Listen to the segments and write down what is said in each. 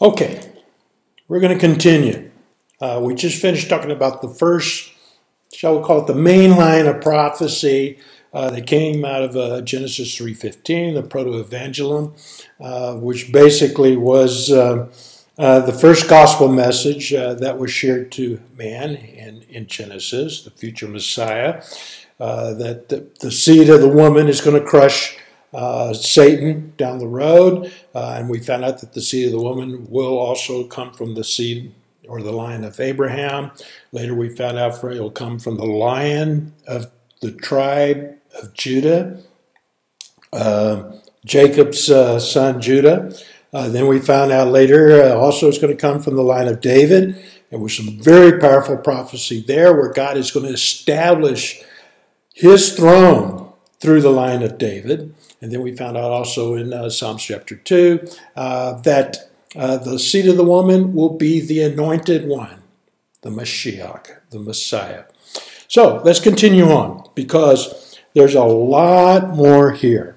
Okay, we're going to continue. Uh, we just finished talking about the first, shall we call it the main line of prophecy uh, that came out of uh, Genesis 3.15, the proto-evangelium, uh, which basically was uh, uh, the first gospel message that was shared to man in, in Genesis, the future Messiah, that the, the seed of the woman is going to crush uh, Satan down the road, uh, and we found out that the seed of the woman will also come from the seed or the line of Abraham. Later, we found out it will come from the lion of the tribe of Judah, uh, Jacob's uh, son Judah. Uh, then we found out later uh, also it's going to come from the line of David. There was some very powerful prophecy there where God is going to establish his throne through the line of David. And then we found out also in uh, Psalms chapter 2 uh, that uh, the seed of the woman will be the anointed one, the Mashiach, the Messiah. So let's continue on because there's a lot more here.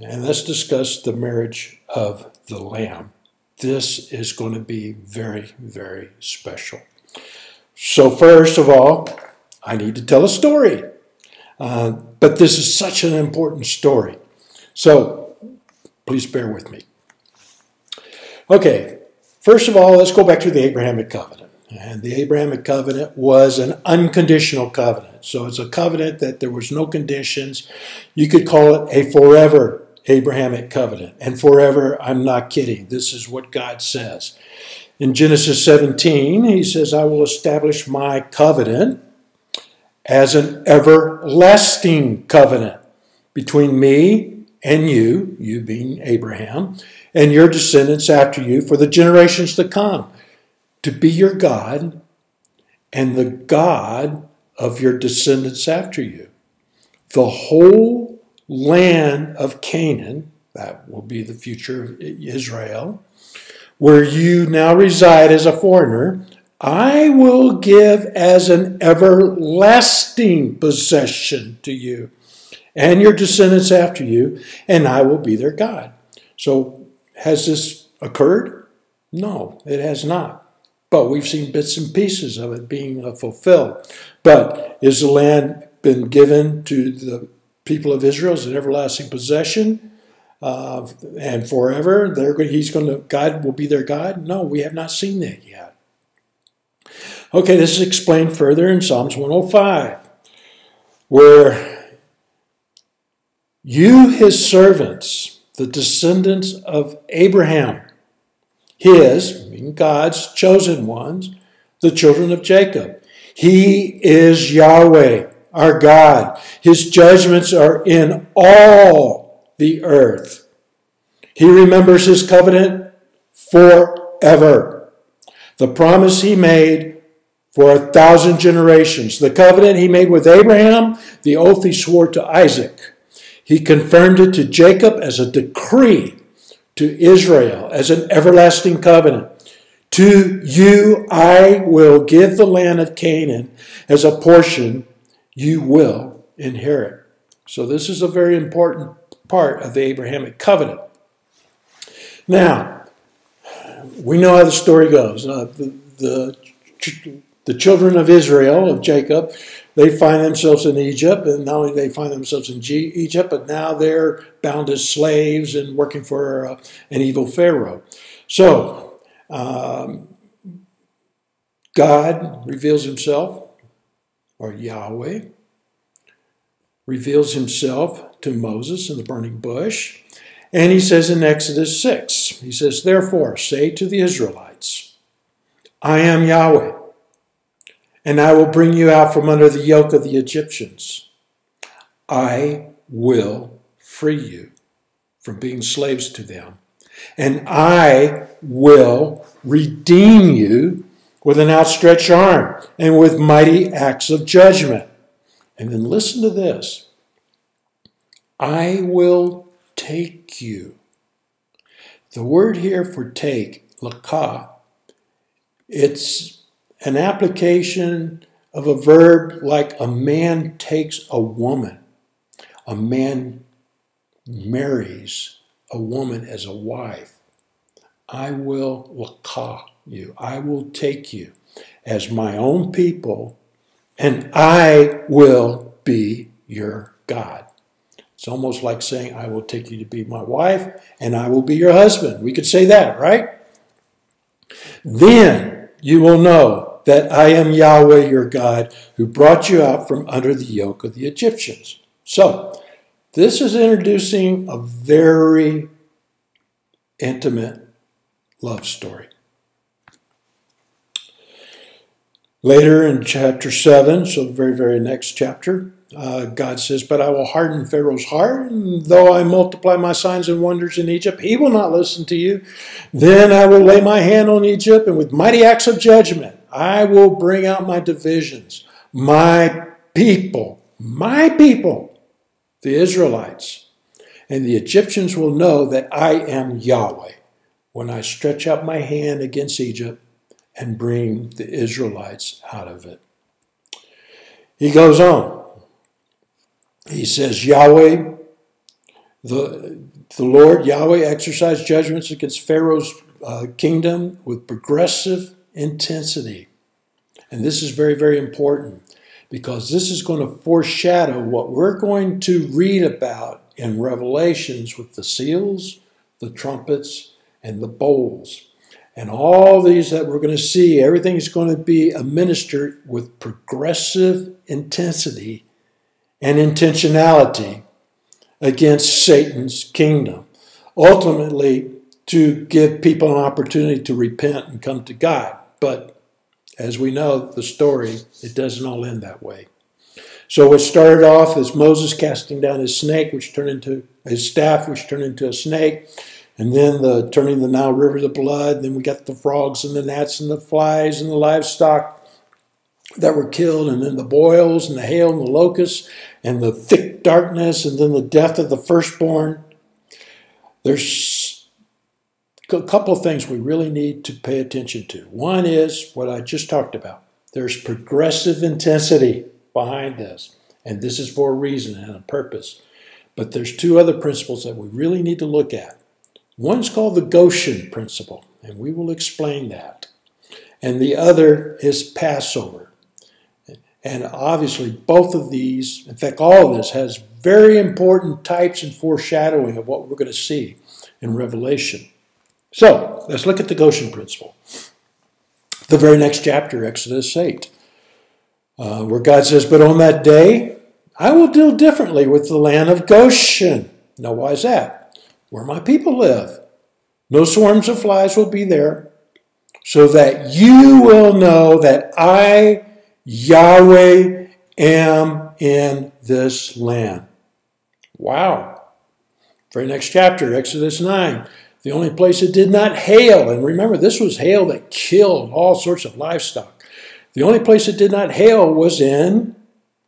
And let's discuss the marriage of the Lamb. This is going to be very, very special. So, first of all, I need to tell a story. Uh, but this is such an important story. So please bear with me. Okay, first of all, let's go back to the Abrahamic covenant. And the Abrahamic covenant was an unconditional covenant. So it's a covenant that there was no conditions. You could call it a forever Abrahamic covenant. And forever, I'm not kidding. This is what God says. In Genesis 17, he says, I will establish my covenant as an everlasting covenant between me and you, you being Abraham, and your descendants after you for the generations to come, to be your God and the God of your descendants after you. The whole land of Canaan, that will be the future of Israel, where you now reside as a foreigner, I will give as an everlasting possession to you and your descendants after you, and I will be their God. So, has this occurred? No, it has not. But we've seen bits and pieces of it being uh, fulfilled. But is the land been given to the people of Israel as an everlasting possession? Uh, and forever, they're, he's going to, God will be their God? No, we have not seen that yet. Okay, this is explained further in Psalms 105, where you, his servants, the descendants of Abraham, his, meaning God's chosen ones, the children of Jacob. He is Yahweh, our God. His judgments are in all the earth. He remembers his covenant forever. The promise he made for a thousand generations. The covenant he made with Abraham, the oath he swore to Isaac. He confirmed it to Jacob as a decree, to Israel as an everlasting covenant. To you I will give the land of Canaan as a portion you will inherit. So, this is a very important part of the Abrahamic covenant. Now, we know how the story goes. Uh, the, the, the children of Israel, of Jacob, they find themselves in Egypt, and not only they find themselves in G- Egypt, but now they're bound as slaves and working for uh, an evil Pharaoh. So, um, God reveals himself, or Yahweh, reveals himself to Moses in the burning bush. And he says in Exodus 6, he says, Therefore, say to the Israelites, I am Yahweh and I will bring you out from under the yoke of the Egyptians. I will free you from being slaves to them, and I will redeem you with an outstretched arm and with mighty acts of judgment. And then listen to this I will take you. The word here for take, lakah, it's an application of a verb like a man takes a woman. A man marries a woman as a wife. I will lakah you. I will take you as my own people, and I will be your God. It's almost like saying, I will take you to be my wife, and I will be your husband. We could say that, right? Then you will know that I am Yahweh your God, who brought you out from under the yoke of the Egyptians. So, this is introducing a very intimate love story. Later in chapter 7, so the very, very next chapter, uh, God says, But I will harden Pharaoh's heart, and though I multiply my signs and wonders in Egypt, he will not listen to you. Then I will lay my hand on Egypt, and with mighty acts of judgment, I will bring out my divisions, my people, my people, the Israelites. And the Egyptians will know that I am Yahweh when I stretch out my hand against Egypt and bring the Israelites out of it. He goes on. He says, Yahweh, the, the Lord, Yahweh, exercised judgments against Pharaoh's uh, kingdom with progressive intensity. And this is very, very important because this is going to foreshadow what we're going to read about in Revelations with the seals, the trumpets, and the bowls. And all these that we're going to see, everything is going to be administered with progressive intensity and intentionality against Satan's kingdom. Ultimately, to give people an opportunity to repent and come to God. But as we know the story, it doesn't all end that way. So it started off as Moses casting down his snake, which turned into his staff, which turned into a snake and then the turning the Nile River to blood. Then we got the frogs and the gnats and the flies and the livestock that were killed, and then the boils and the hail and the locusts and the thick darkness, and then the death of the firstborn. There's a couple of things we really need to pay attention to. One is what I just talked about. There's progressive intensity behind this, and this is for a reason and a purpose. But there's two other principles that we really need to look at. One's called the Goshen principle, and we will explain that. And the other is Passover. And obviously, both of these, in fact, all of this has very important types and foreshadowing of what we're going to see in Revelation. So, let's look at the Goshen principle. The very next chapter, Exodus 8, uh, where God says, But on that day, I will deal differently with the land of Goshen. Now, why is that? where my people live. No swarms of flies will be there, so that you will know that I, Yahweh, am in this land. Wow. Very next chapter, Exodus 9. The only place it did not hail, and remember, this was hail that killed all sorts of livestock. The only place it did not hail was in,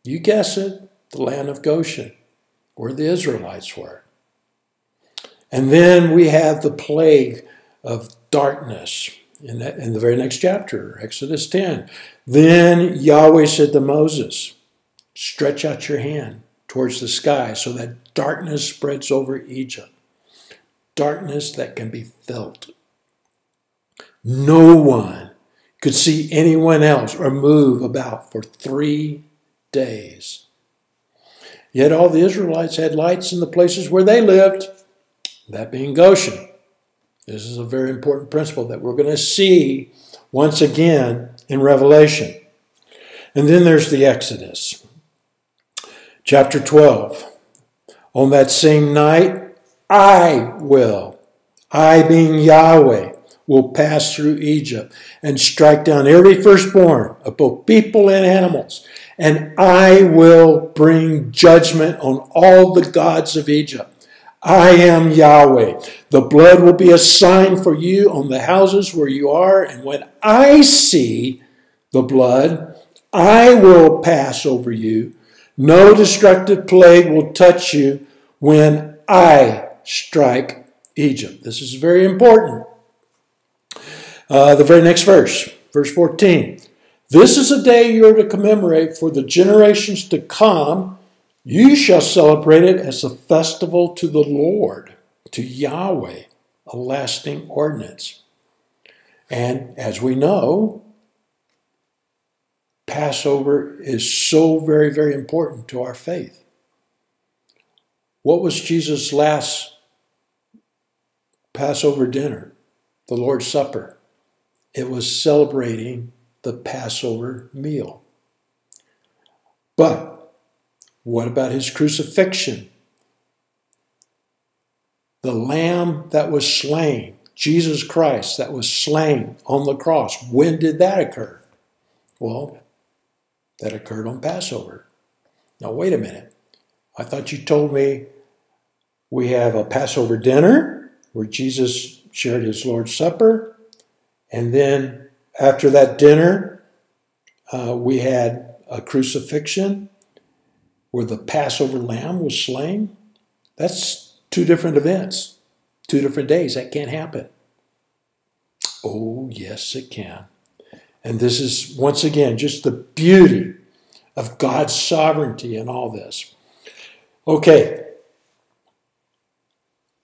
you guess it, the land of Goshen, where the Israelites were. And then we have the plague of darkness in, that, in the very next chapter, Exodus 10. Then Yahweh said to Moses, Stretch out your hand towards the sky so that darkness spreads over Egypt. Darkness that can be felt. No one could see anyone else or move about for three days. Yet all the Israelites had lights in the places where they lived that being Goshen. This is a very important principle that we're going to see once again in Revelation. And then there's the Exodus. Chapter 12. On that same night, I will, I being Yahweh, will pass through Egypt and strike down every firstborn of both people and animals. And I will bring judgment on all the gods of Egypt. I am Yahweh. The blood will be a sign for you on the houses where you are, and when I see the blood, I will pass over you. No destructive plague will touch you when I strike Egypt. This is very important. Uh, the very next verse, verse 14. This is a day you are to commemorate for the generations to come you shall celebrate it as a festival to the Lord, to Yahweh, a lasting ordinance. And as we know, Passover is so very, very important to our faith. What was Jesus' last Passover dinner? The Lord's Supper. It was celebrating the Passover meal. But what about his crucifixion? The lamb that was slain, Jesus Christ, that was slain on the cross. When did that occur? Well, that occurred on Passover. Now, wait a minute. I thought you told me we have a Passover dinner where Jesus shared his Lord's Supper, and then after that dinner, uh, we had a crucifixion where the Passover lamb was slain. That's two different events, two different days. That can't happen. Oh, yes, it can. And this is, once again, just the beauty of God's sovereignty in all this. Okay.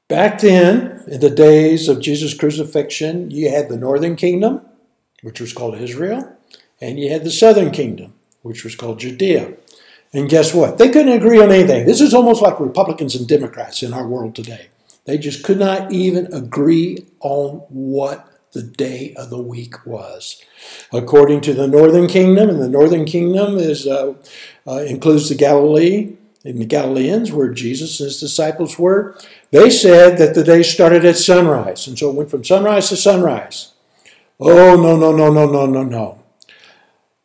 Back then, in the days of Jesus' crucifixion, you had the northern kingdom, which was called Israel, and you had the southern kingdom, which was called Judea. And guess what? They couldn't agree on anything. This is almost like Republicans and Democrats in our world today. They just could not even agree on what the day of the week was. According to the northern kingdom, and the northern kingdom is uh, uh, includes the Galilee and the Galileans, where Jesus and his disciples were. They said that the day started at sunrise, and so it went from sunrise to sunrise. Oh no no no no no no no!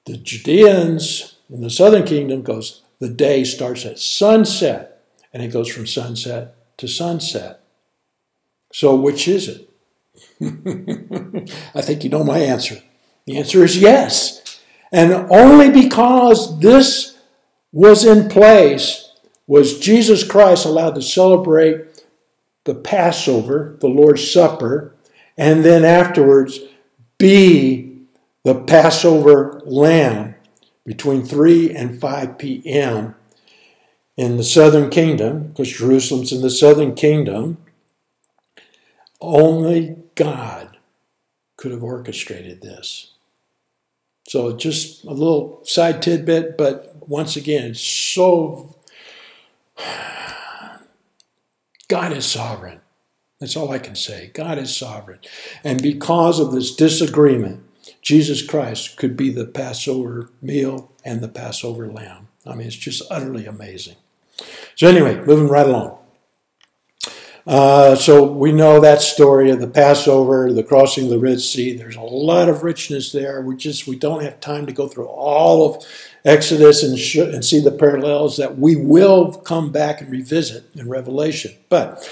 The Judeans in the southern kingdom goes. The day starts at sunset, and it goes from sunset to sunset. So which is it? I think you know my answer. The answer is yes. And only because this was in place was Jesus Christ allowed to celebrate the Passover, the Lord's Supper, and then afterwards be the Passover lamb between 3 and 5 p.m. in the southern kingdom, because Jerusalem's in the southern kingdom. Only God could have orchestrated this. So, just a little side tidbit, but once again, so God is sovereign. That's all I can say. God is sovereign. And because of this disagreement, Jesus Christ could be the Passover meal and the Passover lamb. I mean, it's just utterly amazing. So, anyway, moving right along. Uh, so we know that story of the Passover, the crossing of the Red Sea. There's a lot of richness there. We just we don't have time to go through all of Exodus and, sh- and see the parallels that we will come back and revisit in Revelation. But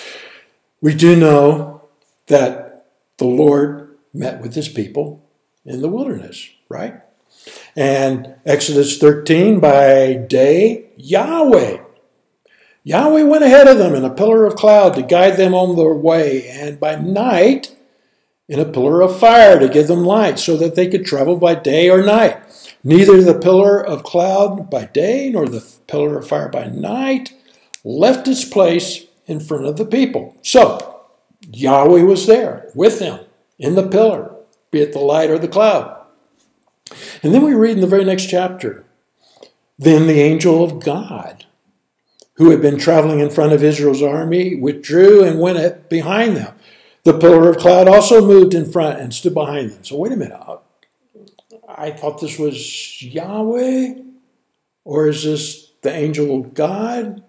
we do know that the Lord met with His people in the wilderness, right? And Exodus 13, by day, Yahweh Yahweh went ahead of them in a pillar of cloud to guide them on their way, and by night in a pillar of fire to give them light, so that they could travel by day or night. Neither the pillar of cloud by day nor the pillar of fire by night left its place in front of the people. So, Yahweh was there with them in the pillar, be it the light or the cloud. And then we read in the very next chapter then the angel of God who had been traveling in front of Israel's army, withdrew and went behind them. The pillar of cloud also moved in front and stood behind them. So, wait a minute. I thought this was Yahweh, or is this the angel of God?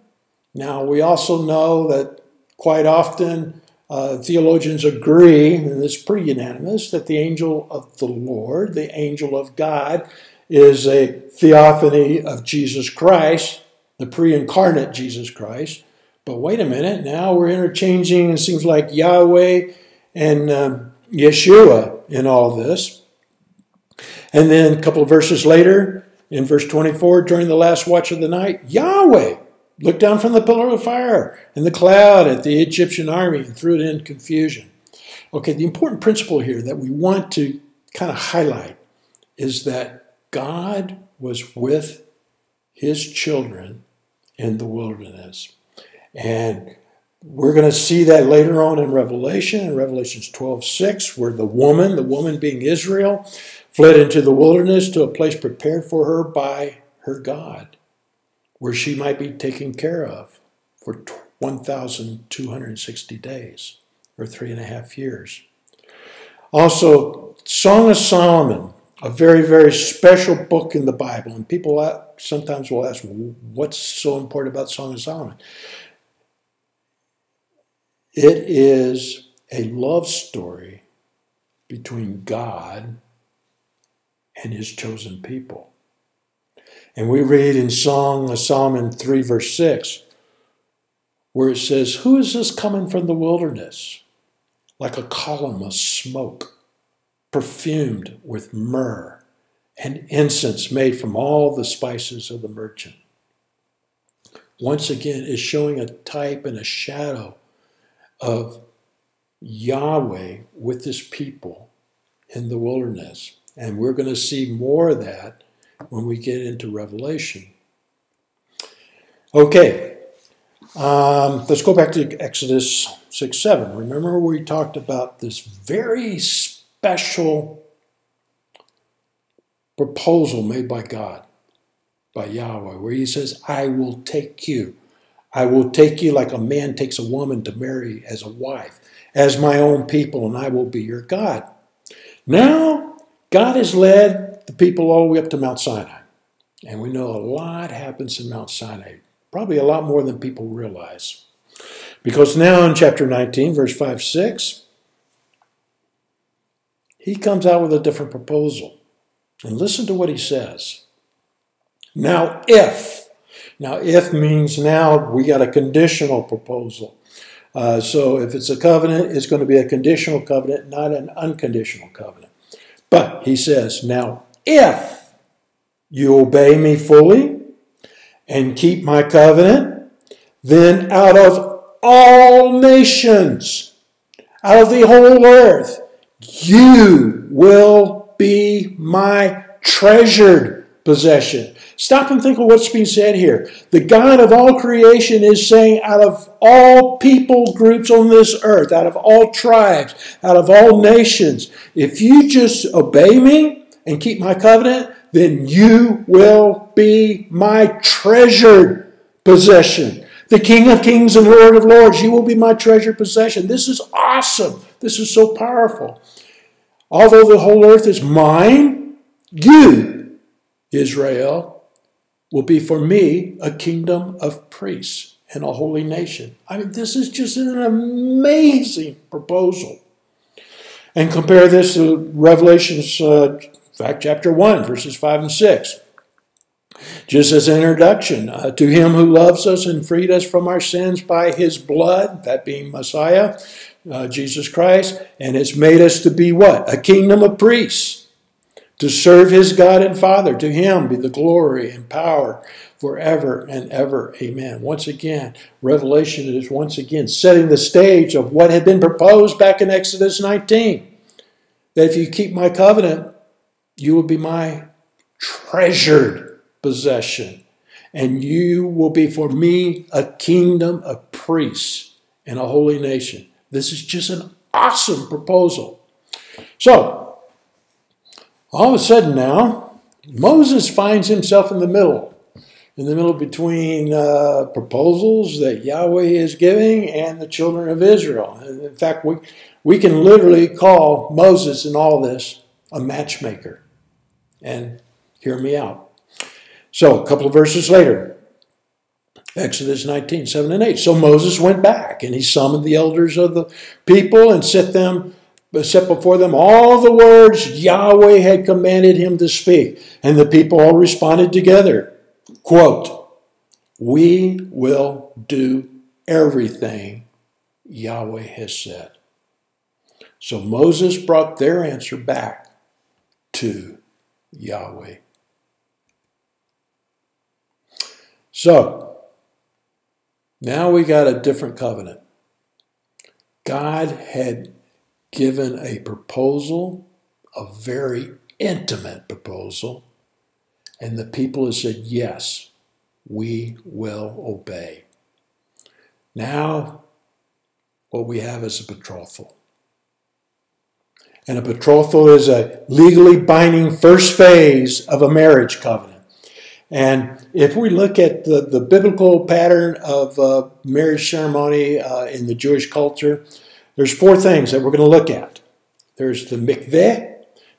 Now, we also know that quite often uh, theologians agree, and it's pretty unanimous, that the angel of the Lord, the angel of God, is a theophany of Jesus Christ the pre incarnate Jesus Christ. But wait a minute, now we're interchanging, seems like Yahweh and um, Yeshua in all this. And then a couple of verses later, in verse 24, during the last watch of the night, Yahweh looked down from the pillar of fire and the cloud at the Egyptian army and threw it in confusion. Okay, the important principle here that we want to kind of highlight is that God was with his children in the wilderness. And we're going to see that later on in Revelation, in Revelations 12 6, where the woman, the woman being Israel, fled into the wilderness to a place prepared for her by her God, where she might be taken care of for 1,260 days, or three and a half years. Also, Song of Solomon, a very, very special book in the Bible. And people sometimes will ask, what's so important about Song of Solomon? It is a love story between God and his chosen people. And we read in Song of Solomon 3, verse 6, where it says, Who is this coming from the wilderness? Like a column of smoke, perfumed with myrrh and incense made from all the spices of the merchant. Once again, is showing a type and a shadow of Yahweh with his people in the wilderness. And we're going to see more of that when we get into Revelation. Okay, um, let's go back to Exodus 6 7. Remember, we talked about this very special proposal made by God, by Yahweh, where he says, I will take you I will take you like a man takes a woman to marry as a wife, as my own people, and I will be your God. Now, God has led the people all the way up to Mount Sinai. And we know a lot happens in Mount Sinai, probably a lot more than people realize. Because now in chapter 19, verse 5 6, he comes out with a different proposal. And listen to what he says. Now, if now, if means now we got a conditional proposal. Uh, so if it's a covenant, it's going to be a conditional covenant, not an unconditional covenant. But he says, now if you obey me fully and keep my covenant, then out of all nations, out of the whole earth, you will be my treasured possession. Stop and think of what's being said here. The God of all creation is saying, out of all people groups on this earth, out of all tribes, out of all nations, if you just obey me and keep my covenant, then you will be my treasured possession. The King of Kings and Lord of Lords, you will be my treasured possession. This is awesome. This is so powerful. Although the whole earth is mine, you, Israel, will be for me a kingdom of priests and a holy nation. I mean, this is just an amazing proposal. And compare this to Revelations, uh, fact, chapter 1, verses 5 and 6. Just as an introduction, uh, to him who loves us and freed us from our sins by his blood, that being Messiah, uh, Jesus Christ, and has made us to be what? A kingdom of priests to serve his God and Father. To him be the glory and power forever and ever. Amen. Once again, Revelation is once again setting the stage of what had been proposed back in Exodus 19. That if you keep my covenant, you will be my treasured possession. And you will be for me a kingdom of priests and a holy nation. This is just an awesome proposal. So, all of a sudden now, Moses finds himself in the middle, in the middle between uh, proposals that Yahweh is giving and the children of Israel. In fact, we, we can literally call Moses in all this a matchmaker. And hear me out. So, a couple of verses later, Exodus 19, 7 and 8. So Moses went back and he summoned the elders of the people and set them set before them all the words Yahweh had commanded him to speak. And the people all responded together. Quote, We will do everything Yahweh has said. So Moses brought their answer back to Yahweh. So, now we got a different covenant. God had given a proposal, a very intimate proposal, and the people have said, Yes, we will obey. Now, what we have is a betrothal. And a betrothal is a legally binding first phase of a marriage covenant. And if we look at the, the biblical pattern of uh, marriage ceremony uh, in the Jewish culture, there's four things that we're going to look at. There's the mikveh.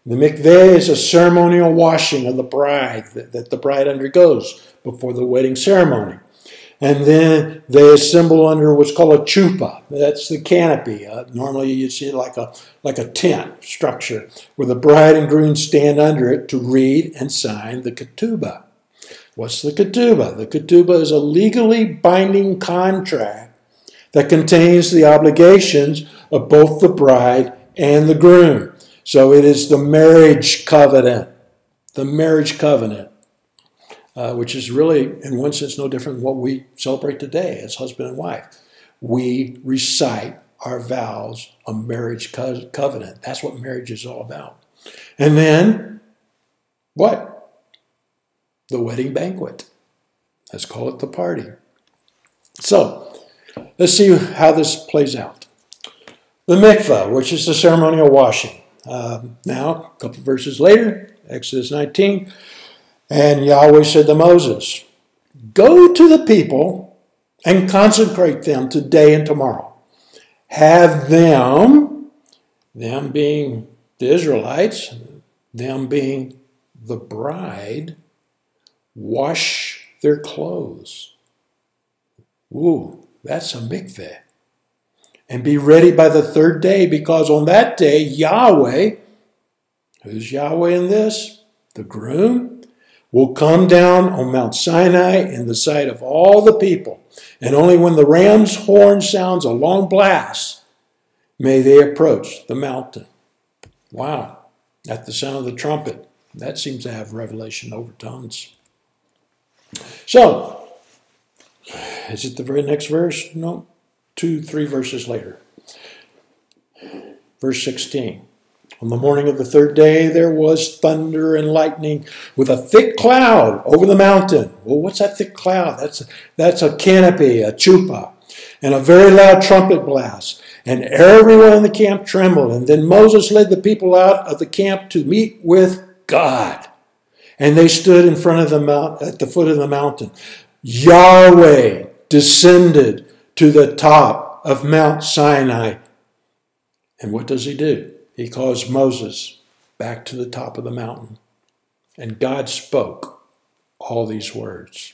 The mikveh is a ceremonial washing of the bride that, that the bride undergoes before the wedding ceremony. And then they assemble under what's called a chupa. That's the canopy. Uh, normally you see it like a, like a tent structure where the bride and groom stand under it to read and sign the ketubah. What's the ketubah? The ketubah is a legally binding contract that contains the obligations of both the bride and the groom. So it is the marriage covenant. The marriage covenant uh, which is really, in one sense, no different than what we celebrate today as husband and wife. We recite our vows, a marriage co- covenant. That's what marriage is all about. And then, what? The wedding banquet. Let's call it the party. So, let's see how this plays out. The mikvah, which is the ceremonial washing. Uh, now, a couple verses later, Exodus 19, and Yahweh said to Moses, Go to the people and consecrate them today and tomorrow. Have them, them being the Israelites, them being the bride, wash their clothes. Ooh, that's a mikveh. And be ready by the third day, because on that day, Yahweh, who's Yahweh in this? The groom, will come down on Mount Sinai in the sight of all the people. And only when the ram's horn sounds a long blast may they approach the mountain. Wow. At the sound of the trumpet. That seems to have revelation overtones. So, is it the very next verse? No. Two, three verses later. Verse 16. On the morning of the third day, there was thunder and lightning with a thick cloud over the mountain. Well, what's that thick cloud? That's, that's a canopy, a chupa, and a very loud trumpet blast. And everyone in the camp trembled. And then Moses led the people out of the camp to meet with God. And they stood in front of the mount, at the foot of the mountain. Yahweh descended to the top of Mount Sinai. And what does he do? he calls Moses back to the top of the mountain. And God spoke all these words.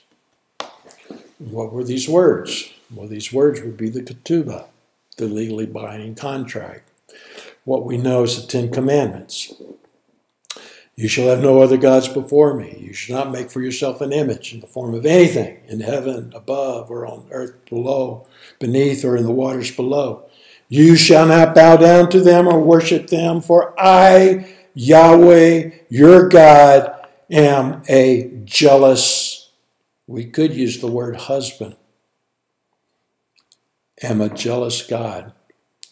What were these words? Well, these words would be the ketubah, the legally binding contract. What we know is the Ten Commandments. You shall have no other gods before me. You shall not make for yourself an image in the form of anything in heaven above or on earth below, beneath or in the waters below. You shall not bow down to them or worship them, for I, Yahweh, your God, am a jealous, we could use the word husband, am a jealous God.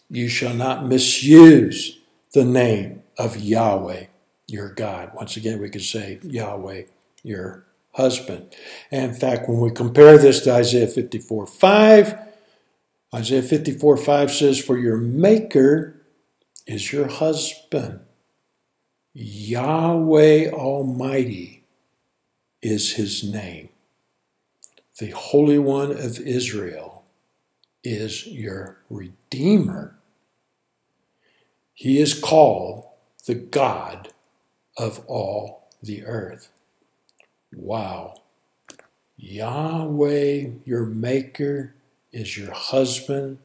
You shall not misuse the name of Yahweh, your God. Once again, we could say Yahweh, your husband. And in fact, when we compare this to Isaiah 54 5, Isaiah 54 5 says, For your maker is your husband. Yahweh Almighty is his name. The Holy One of Israel is your Redeemer. He is called the God of all the earth. Wow. Yahweh, your Maker, is your husband.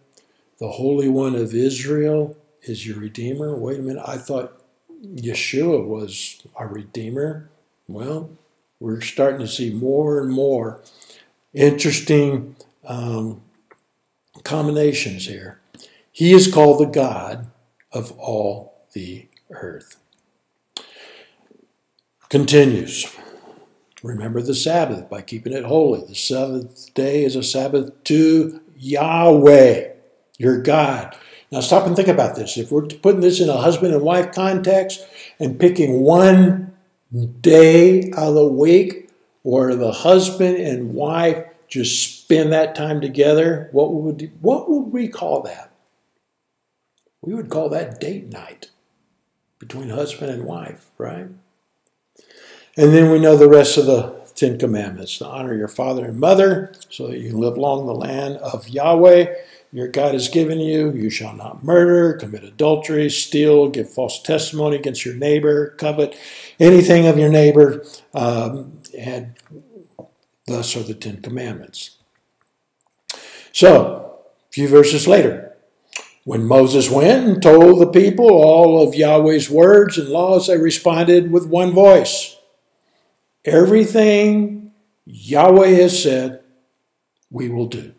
The Holy One of Israel is your Redeemer. Wait a minute, I thought Yeshua was our Redeemer. Well, we're starting to see more and more interesting um, combinations here. He is called the God of all the earth. Continues. Remember the Sabbath by keeping it holy. The seventh day is a Sabbath to Yahweh, your God. Now stop and think about this. If we're putting this in a husband and wife context and picking one day out of the week where the husband and wife just spend that time together, what would, what would we call that? We would call that date night between husband and wife, right? And then we know the rest of the Ten Commandments to honor your father and mother so that you live long the land of Yahweh your God has given you. You shall not murder, commit adultery, steal, give false testimony against your neighbor, covet anything of your neighbor. Um, and thus are the Ten Commandments. So, a few verses later, when Moses went and told the people all of Yahweh's words and laws, they responded with one voice Everything Yahweh has said, we will do.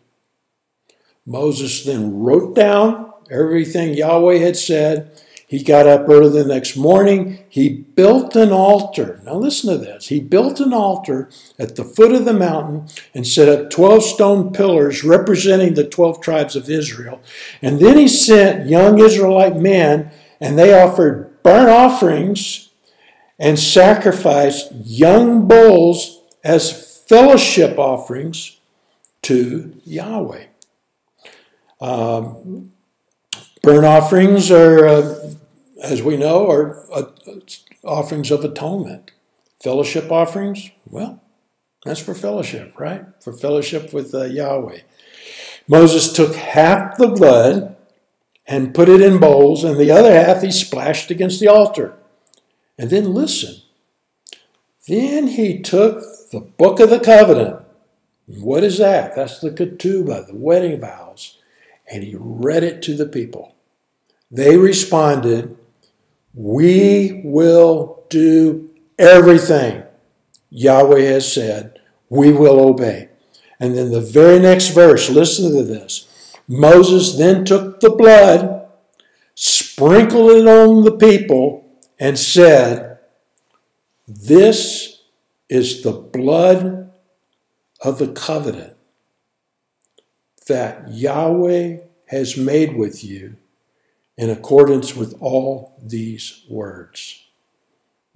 Moses then wrote down everything Yahweh had said. He got up early the next morning. He built an altar. Now, listen to this. He built an altar at the foot of the mountain and set up 12 stone pillars representing the 12 tribes of Israel. And then he sent young Israelite men, and they offered burnt offerings and sacrificed young bulls as fellowship offerings to Yahweh. Um, burnt offerings are, uh, as we know, are uh, offerings of atonement. Fellowship offerings, well, that's for fellowship, right? For fellowship with uh, Yahweh. Moses took half the blood and put it in bowls, and the other half he splashed against the altar. And then listen. Then he took the book of the covenant. What is that? That's the ketubah, the wedding vows and he read it to the people. They responded, We will do everything Yahweh has said. We will obey. And then the very next verse, listen to this. Moses then took the blood, sprinkled it on the people, and said, This is the blood of the covenant that Yahweh has made with you in accordance with all these words.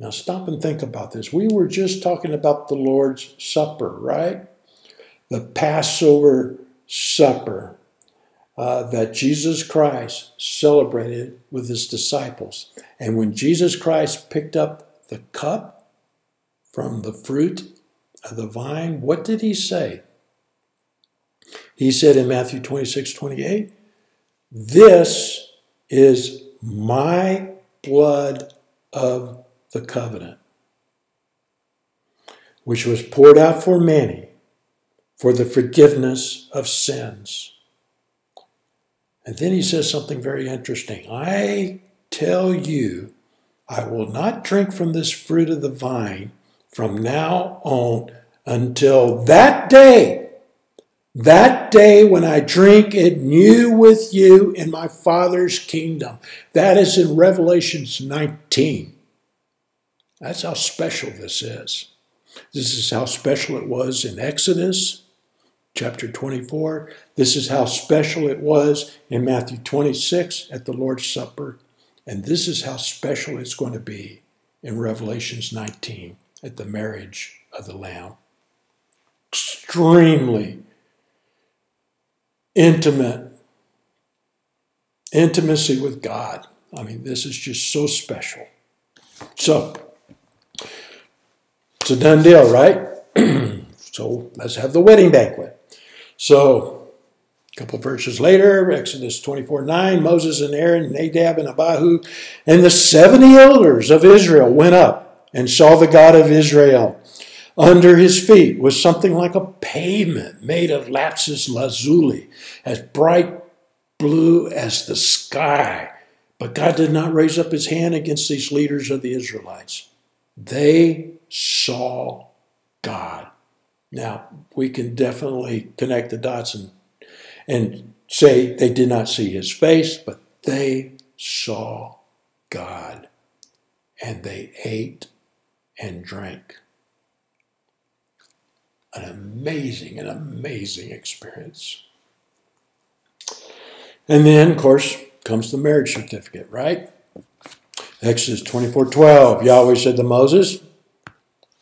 Now, stop and think about this. We were just talking about the Lord's Supper, right? The Passover Supper uh, that Jesus Christ celebrated with his disciples. And when Jesus Christ picked up the cup from the fruit of the vine, what did he say? He said in Matthew 26, 28, This is my blood of the covenant, which was poured out for many for the forgiveness of sins. And then he says something very interesting. I tell you, I will not drink from this fruit of the vine from now on until that day that day when I drink it new with you in my Father's kingdom. That is in Revelations 19. That's how special this is. This is how special it was in Exodus chapter 24. This is how special it was in Matthew 26 at the Lord's Supper. And this is how special it's going to be in Revelations 19 at the marriage of the Lamb. Extremely intimate intimacy with God. I mean, this is just so special. So, it's a done deal, right? so, let's have the wedding banquet. So, a couple verses later, Exodus 24 9, Moses and Aaron, Nadab and Abihu, and the 70 elders of Israel went up and saw the God of Israel. Under his feet was something like a pavement made of lapis lazuli, as bright blue as the sky. But God did not raise up his hand against these leaders of the Israelites. They saw God. Now, we can definitely connect the dots and, and say they did not see his face, but they saw God. And they ate and drank an amazing, an amazing experience. And then, of course, comes the marriage certificate, right? Exodus 24 12, Yahweh said to Moses,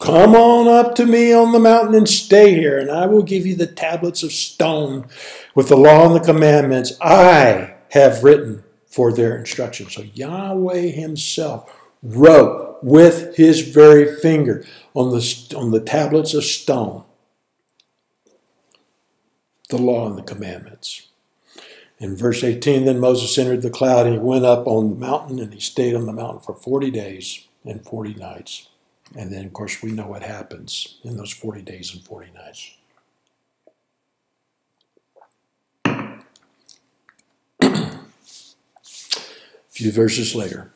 Come on up to me on the mountain and stay here, and I will give you the tablets of stone with the law and the commandments I have written for their instruction. So Yahweh himself wrote with his very finger on the, on the tablets of stone the law and the commandments. In verse 18, then Moses entered the cloud and he went up on the mountain and he stayed on the mountain for 40 days and 40 nights. And then, of course, we know what happens in those 40 days and 40 nights. A few verses later.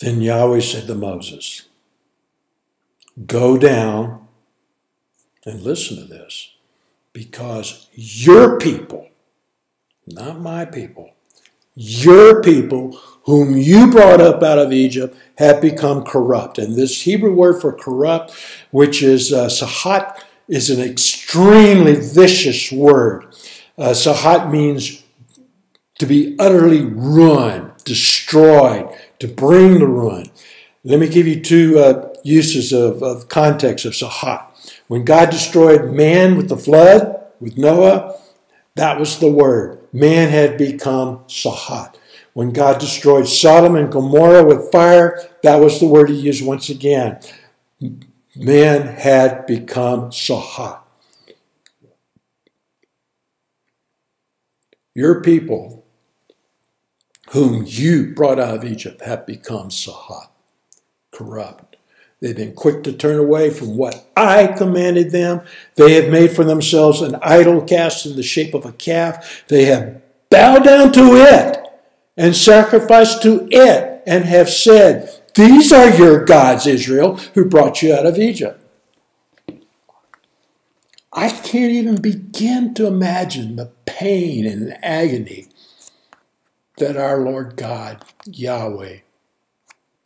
Then Yahweh said to Moses, Go down and listen to this, because your people, not my people, your people whom you brought up out of Egypt have become corrupt. And this Hebrew word for corrupt, which is uh, sahat, is an extremely vicious word. Uh, sahat means to be utterly ruined, destroyed, to bring the ruin. Let me give you two uh, uses of, of context of sahat. When God destroyed man with the flood, with Noah, that was the word. Man had become sahat. When God destroyed Sodom and Gomorrah with fire, that was the word he used once again. Man had become sahat. Your people, whom you brought out of Egypt, have become Sahat, corrupt. They've been quick to turn away from what I commanded them. They have made for themselves an idol cast in the shape of a calf. They have bowed down to it and sacrificed to it and have said, These are your gods, Israel, who brought you out of Egypt. I can't even begin to imagine the pain and agony that our Lord God, Yahweh,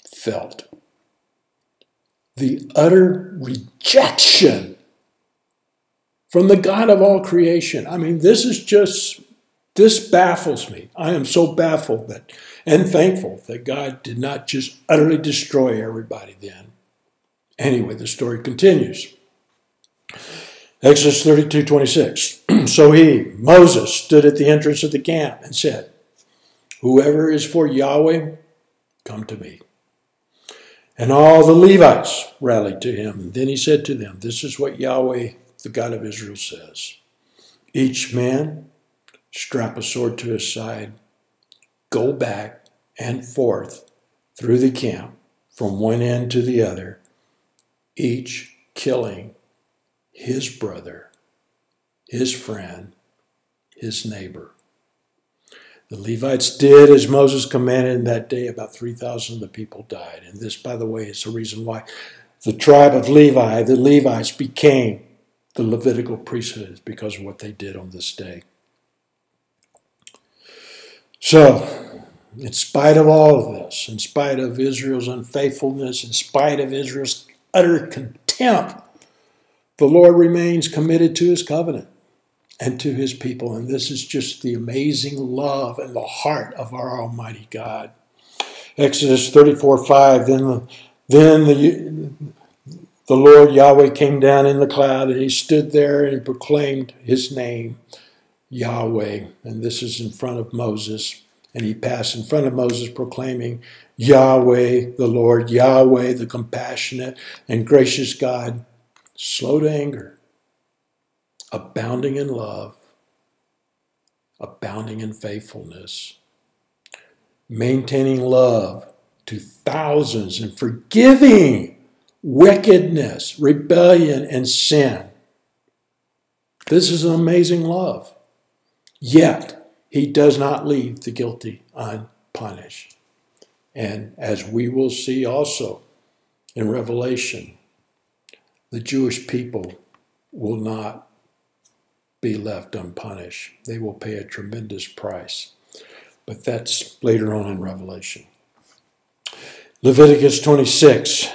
felt. The utter rejection from the God of all creation. I mean, this is just, this baffles me. I am so baffled that, and thankful that God did not just utterly destroy everybody then. Anyway, the story continues. Exodus 32 26. so he, Moses, stood at the entrance of the camp and said, Whoever is for Yahweh, come to me. And all the Levites rallied to him. And then he said to them, This is what Yahweh, the God of Israel, says Each man strap a sword to his side, go back and forth through the camp from one end to the other, each killing his brother, his friend, his neighbor. The Levites did as Moses commanded, and that day about 3,000 of the people died. And this, by the way, is the reason why the tribe of Levi, the Levites, became the Levitical priesthood because of what they did on this day. So, in spite of all of this, in spite of Israel's unfaithfulness, in spite of Israel's utter contempt the Lord remains committed to his covenant and to his people. And this is just the amazing love and the heart of our Almighty God. Exodus 34 5. Then, then the, the Lord Yahweh came down in the cloud and he stood there and proclaimed his name, Yahweh. And this is in front of Moses. And he passed in front of Moses proclaiming, Yahweh, the Lord, Yahweh, the compassionate and gracious God slow to anger, abounding in love, abounding in faithfulness, maintaining love to thousands, and forgiving wickedness, rebellion, and sin. This is an amazing love. Yet, he does not leave the guilty unpunished. And as we will see also in Revelation, the Jewish people will not be left unpunished. They will pay a tremendous price. But that's later on in Revelation. Leviticus 26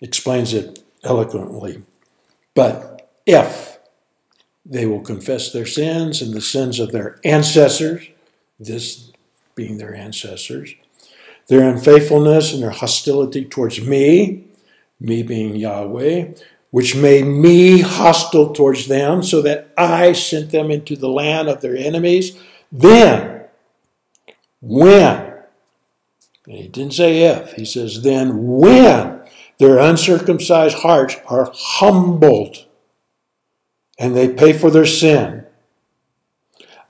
explains it eloquently. But if they will confess their sins and the sins of their ancestors, this being their ancestors, their unfaithfulness and their hostility towards me, me being Yahweh, which made me hostile towards them, so that I sent them into the land of their enemies. Then, when, he didn't say if, he says, then when their uncircumcised hearts are humbled and they pay for their sin,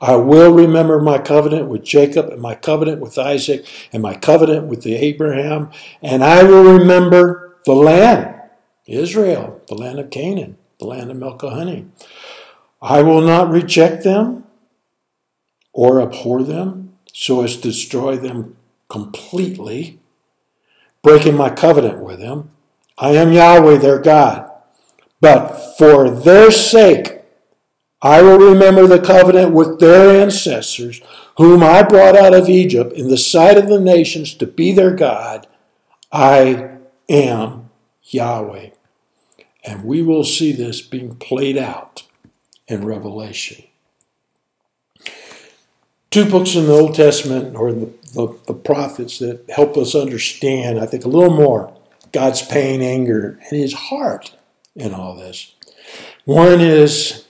I will remember my covenant with Jacob and my covenant with Isaac and my covenant with the Abraham, and I will remember the land, Israel, the land of Canaan, the land of milk and honey. I will not reject them or abhor them so as to destroy them completely, breaking my covenant with them. I am Yahweh their God. But for their sake, I will remember the covenant with their ancestors, whom I brought out of Egypt in the sight of the nations to be their God. I am Yahweh. And we will see this being played out in Revelation. Two books in the Old Testament, or the, the, the prophets, that help us understand, I think, a little more God's pain, anger, and his heart in all this. One is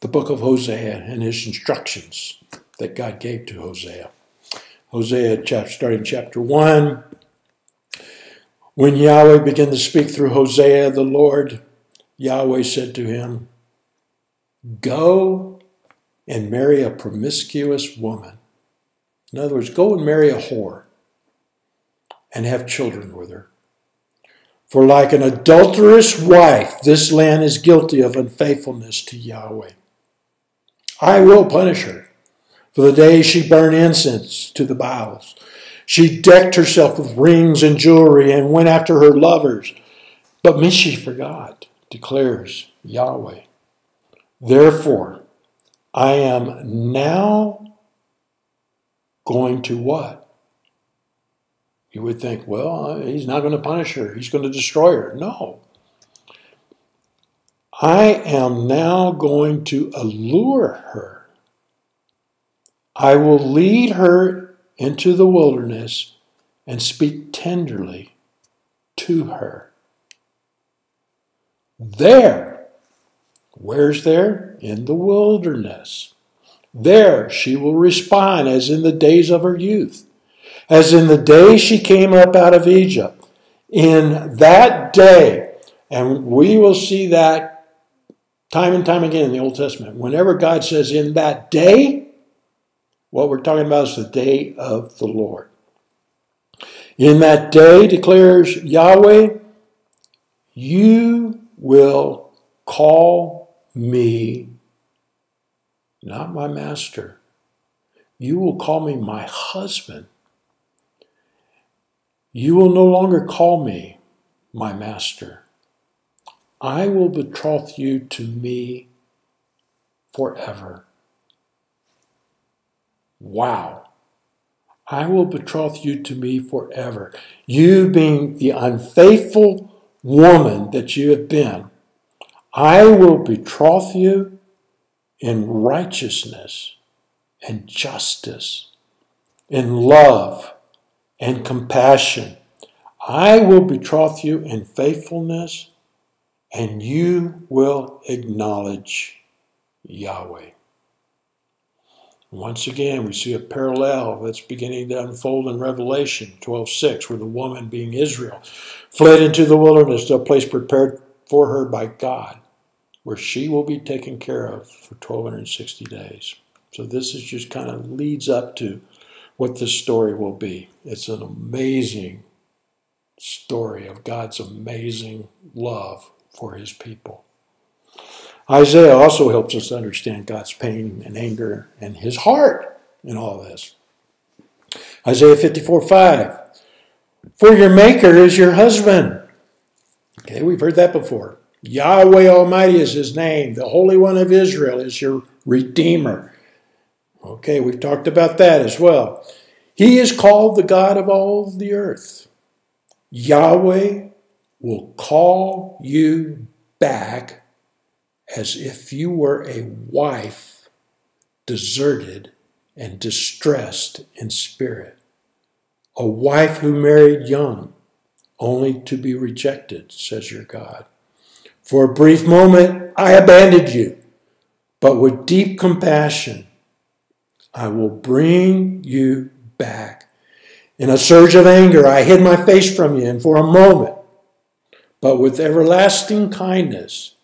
the book of Hosea and his instructions that God gave to Hosea. Hosea, chapter, starting chapter 1. When Yahweh began to speak through Hosea, the Lord, Yahweh said to him, Go and marry a promiscuous woman. In other words, go and marry a whore and have children with her. For like an adulterous wife, this land is guilty of unfaithfulness to Yahweh. I will punish her for the day she burned incense to the Baals. She decked herself with rings and jewelry and went after her lovers. But me she forgot, declares Yahweh. Therefore, I am now going to what? You would think, well, uh, he's not going to punish her. He's going to destroy her. No. I am now going to allure her. I will lead her into the wilderness and speak tenderly to her. There, where's there? In the wilderness. There she will respond as in the days of her youth, as in the day she came up out of Egypt. In that day, and we will see that Time and time again in the Old Testament, whenever God says in that day, what we're talking about is the day of the Lord. In that day, declares Yahweh, you will call me not my master. You will call me my husband. You will no longer call me my master. I will betroth you to me forever. Wow. I will betroth you to me forever. You being the unfaithful woman that you have been, I will betroth you in righteousness and justice, in love and compassion. I will betroth you in faithfulness and you will acknowledge Yahweh. Once again, we see a parallel that's beginning to unfold in Revelation 12:6, where the woman, being Israel, fled into the wilderness to a place prepared for her by God, where she will be taken care of for 1260 days. So this is just kind of leads up to what this story will be. It's an amazing story of God's amazing love for his people. Isaiah also helps us understand God's pain and anger and his heart in all this. Isaiah 54 5. For your maker is your husband. Okay, we've heard that before. Yahweh Almighty is his name. The Holy One of Israel is your Redeemer. Okay, we've talked about that as well. He is called the God of all the earth. Yahweh will call you back as if you were a wife deserted and distressed in spirit, a wife who married young only to be rejected, says your God. For a brief moment, I abandoned you, but with deep compassion, I will bring you back. In a surge of anger, I hid my face from you, and for a moment, but with everlasting kindness,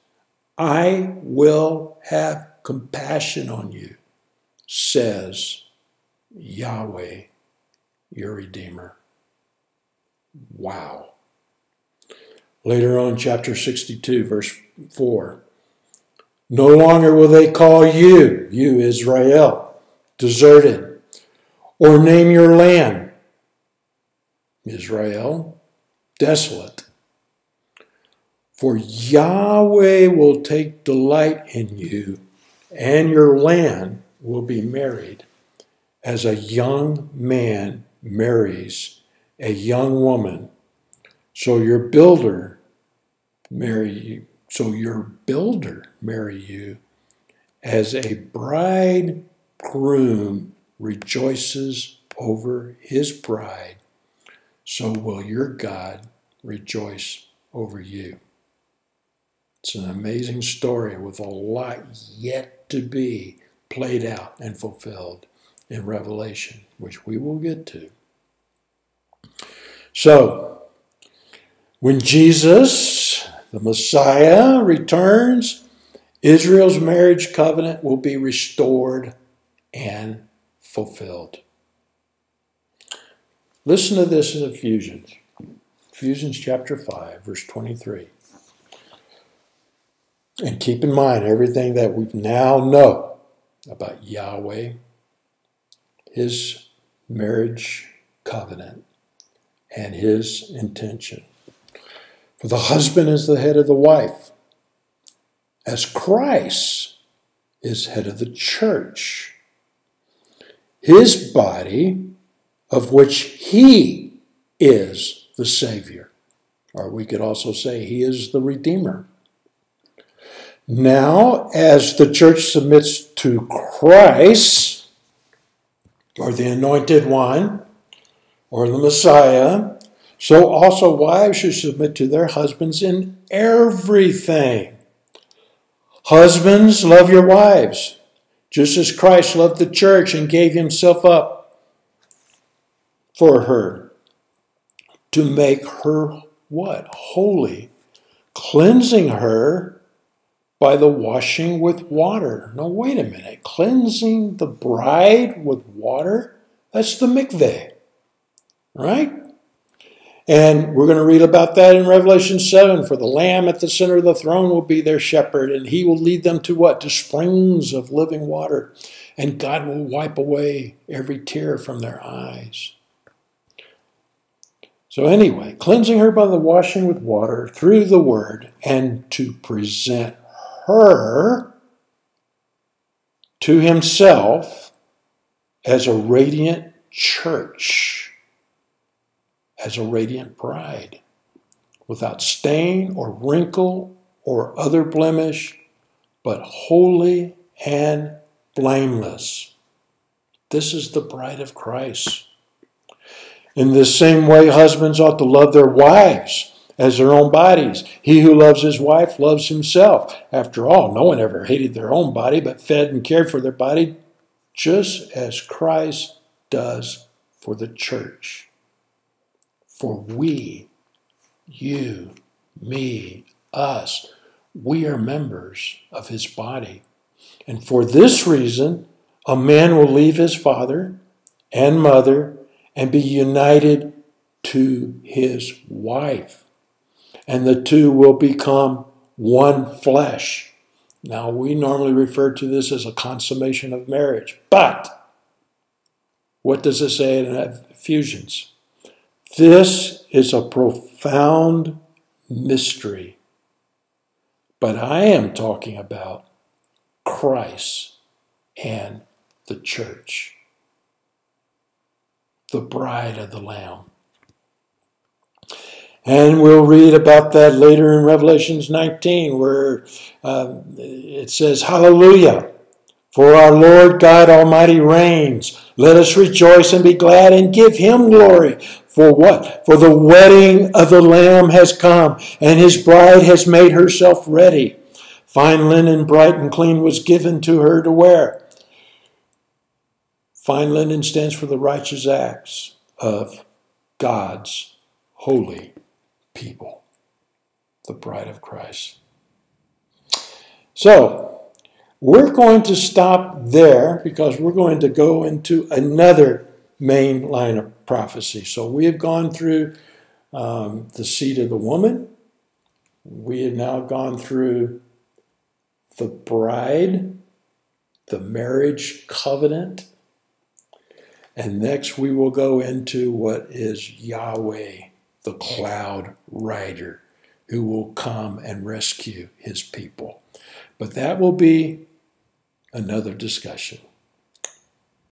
I will have compassion on you, says Yahweh, your Redeemer. Wow. Later on, chapter 62, verse 4. No longer will they call you, you Israel, deserted, or name your land, Israel, desolate. For Yahweh will take delight in you, and your land will be married as a young man marries a young woman. So your builder marry you, so your builder marry you as a bridegroom rejoices over his bride, so will your God rejoice over you. It's an amazing story with a lot yet to be played out and fulfilled in Revelation, which we will get to. So, when Jesus, the Messiah, returns, Israel's marriage covenant will be restored and fulfilled. Listen to this in Ephesians. Ephesians chapter 5, verse 23. And keep in mind everything that we now know about Yahweh, his marriage covenant, and his intention. For the husband is the head of the wife, as Christ is head of the church, his body, of which he is the Savior. Or we could also say he is the Redeemer. Now, as the church submits to Christ, or the anointed one, or the Messiah, so also wives should submit to their husbands in everything. Husbands, love your wives, just as Christ loved the church and gave himself up for her to make her what? Holy, cleansing her by the washing with water. No, wait a minute. Cleansing the bride with water? That's the mikveh, right? And we're going to read about that in Revelation 7. For the Lamb at the center of the throne will be their shepherd, and he will lead them to what? To springs of living water. And God will wipe away every tear from their eyes. So, anyway, cleansing her by the washing with water through the word, and to present her to himself as a radiant church, as a radiant bride, without stain or wrinkle or other blemish, but holy and blameless. This is the bride of Christ. In the same way, husbands ought to love their wives as their own bodies. He who loves his wife loves himself. After all, no one ever hated their own body, but fed and cared for their body just as Christ does for the church. For we, you, me, us, we are members of his body. And for this reason, a man will leave his father and mother and be united to his wife and the two will become one flesh. Now, we normally refer to this as a consummation of marriage, but what does it say in Ephesians? This is a profound mystery. But I am talking about Christ and the church, the bride of the Lamb. And we'll read about that later in Revelations 19, where uh, it says, Hallelujah, for our Lord God Almighty reigns. Let us rejoice and be glad and give him glory, For what? For the wedding of the Lamb has come, and his bride has made herself ready. Fine linen, bright and clean, was given to her to wear. Fine linen stands for the righteous acts of God's holy people, the bride of Christ. So, we're going to stop there because we're going to go into another main line of prophecy. So, we have gone through um, the seed of the woman. We have now gone through the bride, the marriage covenant. And next we will go into what is Yahweh, the cloud rider, who will come and rescue his people. But that will be another discussion.